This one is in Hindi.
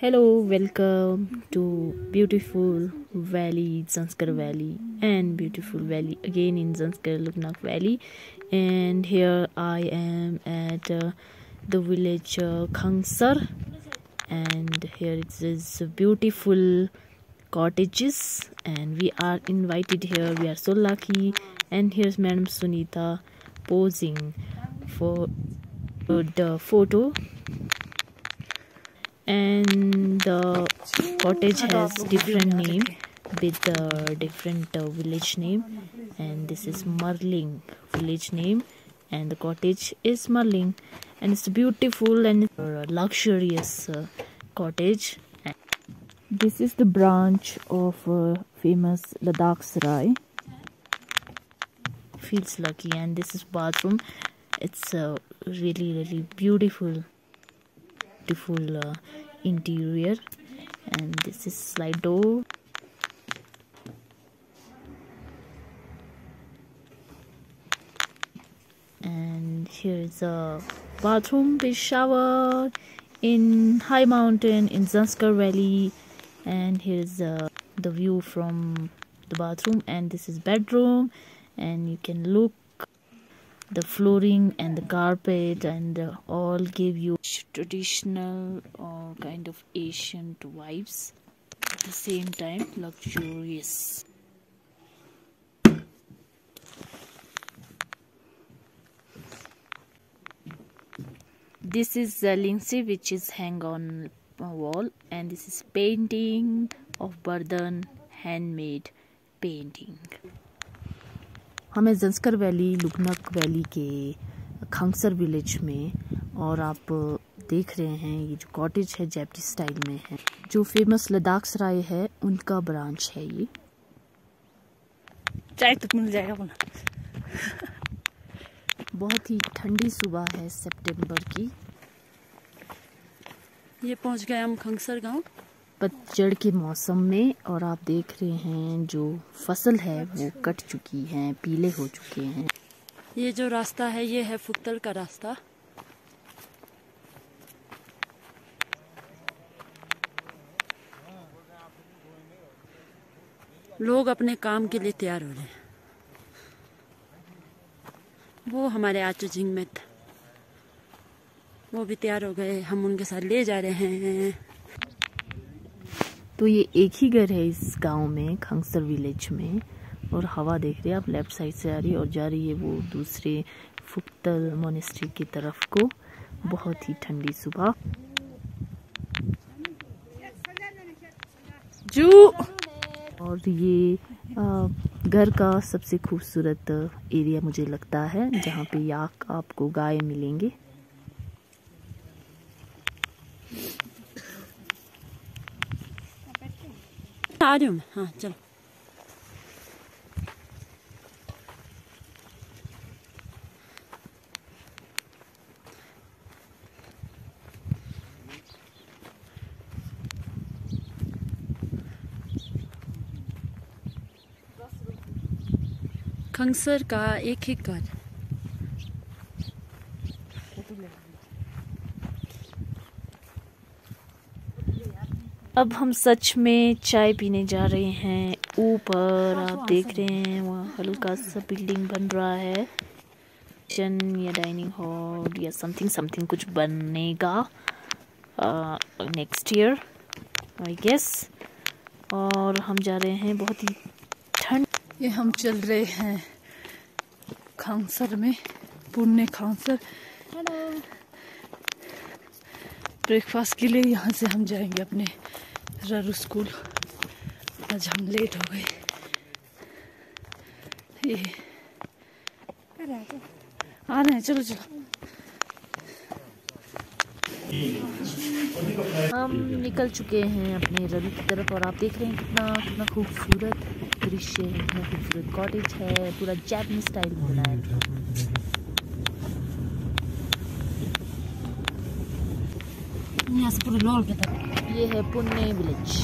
Hello, welcome to beautiful valley, Zanskar Valley, and beautiful valley again in Zanskar Lubnak Valley. And here I am at uh, the village uh, Khangsar, and here it is beautiful cottages, and we are invited here. We are so lucky. And here's Madam Sunita posing for the photo and the cottage has different name with the different uh, village name. And this is Marling village name. And the cottage is Marling and it's beautiful and luxurious uh, cottage. This is the branch of uh, famous Ladakh Sarai. Feels lucky. And this is bathroom. It's uh, really really beautiful. Beautiful uh, interior. And this is slide door. And here is a bathroom with shower in high mountain in Zanskar Valley. And here's uh, the view from the bathroom. And this is bedroom. And you can look the flooring and the carpet and uh, all give you traditional or kind of ancient vibes. At the same time luxurious. This is the linseed which is hang on wall and this is painting of burden handmade painting हमें जंस्कर वैली लुकनक वैली के खंगसर विलेज में और आप देख रहे हैं ये जो कॉटेज है जैपनीज स्टाइल में है जो फ़ेमस लद्दाख सराय है उनका ब्रांच है ये। चाय तो मिल जाएगा बहुत ही ठंडी सुबह है सितंबर की। ये पहुँच गए हम खंगसर गाँव। पतझड़ के मौसम में और आप देख रहे हैं जो फ़सल है वो कट चुकी है, पीले हो चुके हैं। ये जो रास्ता है, ये है फुक्तल का रास्ता। लोग अपने काम के लिए तैयार हो रहे हैं। वो हमारे आचू झिंग में था। वो भी तैयार हो गए, हम उनके साथ ले जा रहे हैं। तो ये एक ही घर है इस गाँव में, खंगसर विलेज में। और हवा देख रहे हैं, आप लेफ़्ट साइड से आ रही है और जा रही है वो दूसरे फुक्तल मोनेस्ट्री की तरफ़ को। बहुत ही ठंडी सुबह। जू! और ये घर का सबसे खूबसूरत एरिया मुझे लगता है, जहाँ पे याक आपको गाय मिलेंगे। आ रही हूँ हाँ चलो खंगसर का एक ही घर अब हम सच में चाय पीने जा रहे हैं। ऊपर आप देख रहे हैं। वहाँ हल्का सा बिल्डिंग बन रहा है। किचन या डाइनिंग हॉल या समथिंग समथिंग कुछ बनेगा नेक्स्ट ईयर आई गेस और हम जा रहे हैं बहुत ही ठंड। ये हम चल रहे हैं खांसर में पुण्य खांसर ब्रेकफास्ट के लिए यहाँ से हम जाएँगे अपने ररू स्कूल। आज हम लेट हो गए। आ रहे हैं, चलो चलो। हम निकल चुके हैं अपने रवि की तरफ़ और आप देख रहे हैं कितना कितना खूबसूरत दृश्य है, कितना खूबसूरत कॉटेज है, पूरा जैपनीज स्टाइल बना है। यहाँ से पूरे लॉल पे तक। ये है पुणे विलेज